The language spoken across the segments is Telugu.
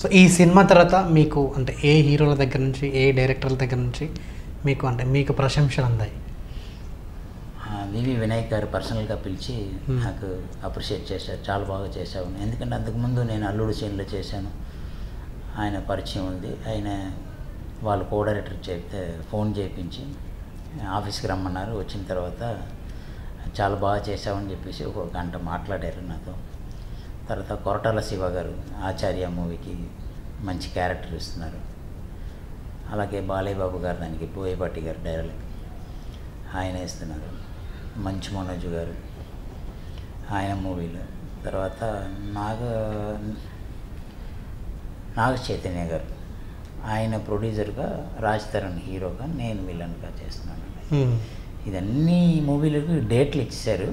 సో ఈ సినిమా తర్వాత మీకు అంటే ఏ హీరోల దగ్గర నుంచి ఏ డైరెక్టర్ల దగ్గర నుంచి మీకు అంటే మీకు ప్రశంసలు అందాయి? వివి వినాయక్ గారు పర్సనల్గా పిలిచి. నాకు అప్రిషియేట్ చేశారు చాలా బాగా చేశావు. ఎందుకంటే అంతకుముందు నేను అల్లుడు సీన్లో చేశాను. ఆయన పరిచయం ఉంది. ఆయన వాళ్ళు కో డైరెక్టర్ చెప్తే ఫోన్ చేయించి ఆఫీస్కి రమ్మన్నారు. వచ్చిన తర్వాత చాలా బాగా చేశావని చెప్పేసి ఒక గంట మాట్లాడారు నాతో. తర్వాత కొరటాల శివ గారు ఆచార్య మూవీకి మంచి క్యారెక్టర్ ఇస్తున్నారు. అలాగే బాలయ్య బాబు గారు దానికి బోయపాటి గారు డైరెక్ట్ ఆయన వేస్తున్నారు మంచు మనోజ్ గారు ఆయన మూవీలో. తర్వాత నాగ నాగ చైతన్య గారు ఆయన ప్రొడ్యూసర్గా రాజ్ తరుణ్ హీరోగా నేను విలన్గా చేస్తున్నాను. ఇదన్నీ మూవీలకు డేట్లు ఇచ్చేశారు.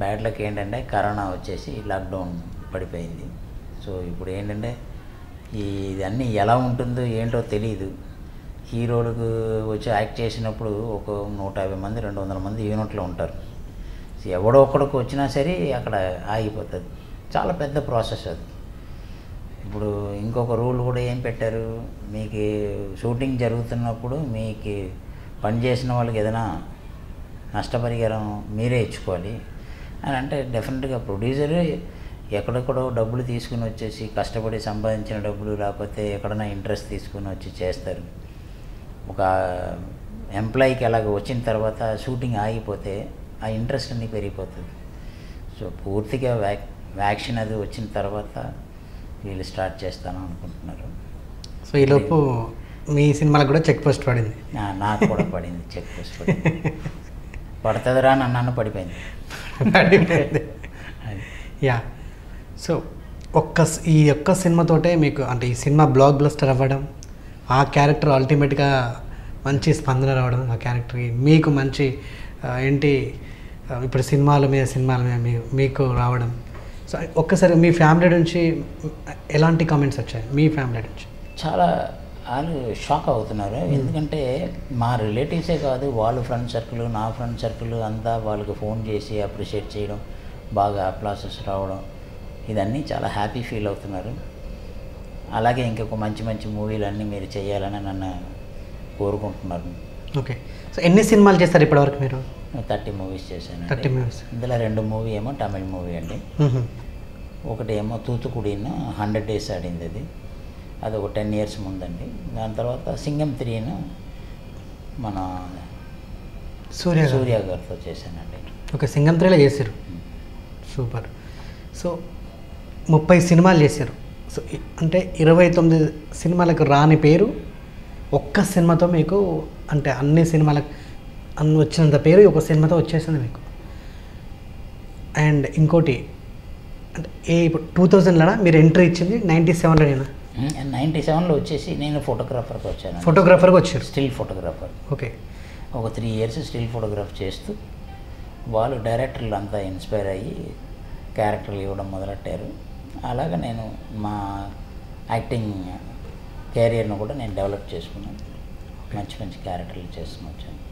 బ్యాడ్ లక్ ఏంటంటే కరోనా వచ్చేసి లాక్డౌన్ పడిపోయింది. సో ఇప్పుడు ఏంటంటే ఇదన్నీ ఎలా ఉంటుందో ఏంటో తెలియదు హీరోలకు వచ్చి యాక్ట్ చేసినప్పుడు ఒక నూట యాభై మంది రెండు వందల మంది యూనిట్లో ఉంటారు. ఎవడో ఒక్కడికి వచ్చినా సరే అక్కడ ఆగిపోతుంది చాలా పెద్ద ప్రాసెస్ అది. ఇప్పుడు ఇంకొక రూల్ కూడా ఏం పెట్టారు? మీకు షూటింగ్ జరుగుతున్నప్పుడు మీకు పని చేసిన వాళ్ళకి ఏదైనా నష్టపరిహారం మీరే ఇచ్చుకోవాలి. అని అంటే డెఫినెట్గా ప్రొడ్యూసరే ఎక్కడెక్కడో డబ్బులు తీసుకుని వచ్చేసి కష్టపడి సంపాదించిన డబ్బులు లేకపోతే ఎక్కడైనా ఇంట్రెస్ట్ తీసుకుని వచ్చి చేస్తారు. ఒక ఎంప్లాయీకి అలాగ వచ్చిన తర్వాత షూటింగ్ ఆగిపోతే ఆ ఇంట్రెస్ట్ అన్నీ పెరిగిపోతుంది. సో పూర్తిగా వ్యాక్ వ్యాక్సిన్ అది వచ్చిన తర్వాత వీళ్ళు స్టార్ట్ చేస్తాను అనుకుంటున్నారు. సో ఈలోపు మీ సినిమాలకు కూడా చెక్ పోస్ట్ పడింది. నాకు కూడా పడింది చెక్ పోస్ట్ పడింది. పడుతుందిరా అని అన్నాను పడిపోయింది. యా సో ఒక్క ఈ ఒక్క సినిమాతోటే మీకు అంటే ఈ సినిమా బ్లాక్ బ్లస్టర్ అవ్వడం ఆ క్యారెక్టర్ అల్టిమేట్గా మంచి స్పందన రావడం ఆ క్యారెక్టర్కి మీకు మంచి ఏంటి ఇప్పుడు సినిమాల మీద సినిమాల మీద మీకు రావడం. సో ఒక్కసారి మీ ఫ్యామిలీ నుంచి ఎలాంటి కామెంట్స్ వచ్చాయి? మీ ఫ్యామిలీ నుంచి. చాలా వాళ్ళు షాక్ అవుతున్నారు. ఎందుకంటే మా రిలేటివ్సే కాదు వాళ్ళ ఫ్రెండ్ సర్కిల్ నా ఫ్రెండ్ సర్కిల్ అంతా వాళ్ళకి ఫోన్ చేసి అప్రిషియేట్ చేయడం బాగా అప్లాసెస్ రావడం ఇదన్నీ చాలా హ్యాపీ ఫీల్ అవుతున్నారు. అలాగే ఇంకొక మంచి మంచి మూవీలు అన్నీ మీరు చేయాలని నన్ను కోరుకుంటున్నారు. ఓకే. సో ఎన్ని సినిమాలు చేస్తారు ఇప్పటివరకు మీరు? థర్టీ మూవీస్ చేశాను 30 movies. ఇందులో రెండు మూవీ ఏమో తమిళ్ మూవీ అండి. ఒకటి ఏమో తూతుకుడిను హండ్రెడ్ డేస్ ఆడింది అది. అది ఒక టెన్ ఇయర్స్ ముందండి. దాని తర్వాత సింగం త్రీను మన సూర్య. సూర్య గారితో చేశానండి. ఓకే సింగం త్రీలో చేశారు. సూపర్. సో ముప్పై సినిమాలు చేశారు. సో అంటే ఇరవై తొమ్మిది సినిమాలకు రాని పేరు ఒక్క సినిమాతో మీకు అంటే అన్ని సినిమాలకు అన్ని వచ్చినంత పేరు ఒక సినిమాతో వచ్చేసింది మీకు. అండ్ ఇంకోటి అంటే ఏ ఇప్పుడు టూ థౌజండ్లోనా? మీరు ఎంట్రీ ఇచ్చింది నైంటీ సెవెన్లోనేనా? నైంటీ సెవెన్లో వచ్చేసి నేను ఫోటోగ్రాఫర్కి వచ్చాను ఫోటోగ్రాఫర్గా వచ్చారు? Still photographer. ఓకే. ఒక త్రీ ఇయర్స్ స్టిల్ ఫోటోగ్రాఫ్ చేస్తూ వాళ్ళు డైరెక్టర్లు అంతా ఇన్స్పైర్ అయ్యి క్యారెక్టర్లు ఇవ్వడం మొదలెట్టారు. అలాగా నేను మా యాక్టింగ్ కెరియర్ను కూడా నేను డెవలప్ చేసుకున్నాను. మంచి మంచి క్యారెక్టర్లు చేసుకుని వచ్చాను.